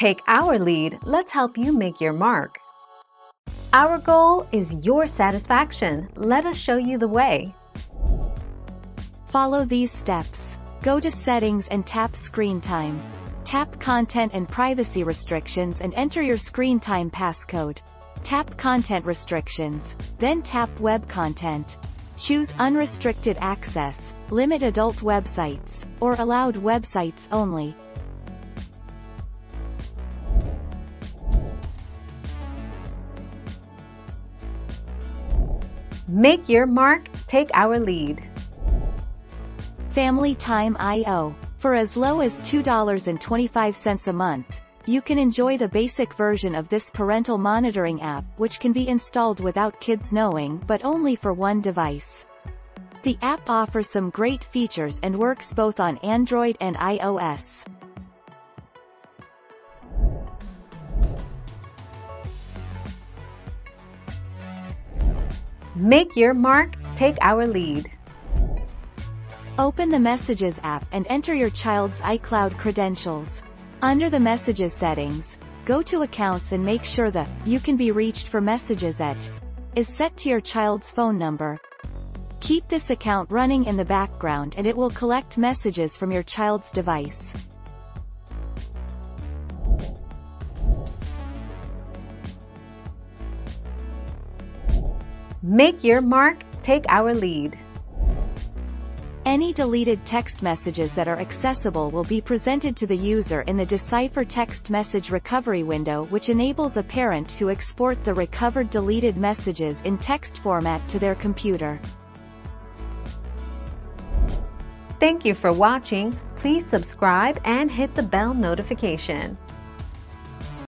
Take our lead, let's help you make your mark. Our goal is your satisfaction. Let us show you the way. Follow these steps. Go to Settings and tap Screen Time. Tap Content and Privacy Restrictions and enter your screen time passcode. Tap Content Restrictions, then tap Web Content. Choose Unrestricted Access, Limit Adult Websites, or Allowed Websites only. Make your mark, take our lead. Family Time IO. For as low as $2.25 a month, you can enjoy the basic version of this parental monitoring app which can be installed without kids knowing but only for one device. The app offers some great features and works both on Android and iOS. Make your mark, take our lead. Open the Messages app and enter your child's iCloud credentials. Under the Messages settings, go to Accounts and make sure the You can be reached for messages at is set to your child's phone number. Keep this account running in the background and it will collect messages from your child's device. Make your mark, take our lead. Any deleted text messages that are accessible will be presented to the user in the Decipher text message recovery window which enables a parent to export the recovered deleted messages in text format to their computer. Thank you for watching. Please subscribe and hit the bell notification.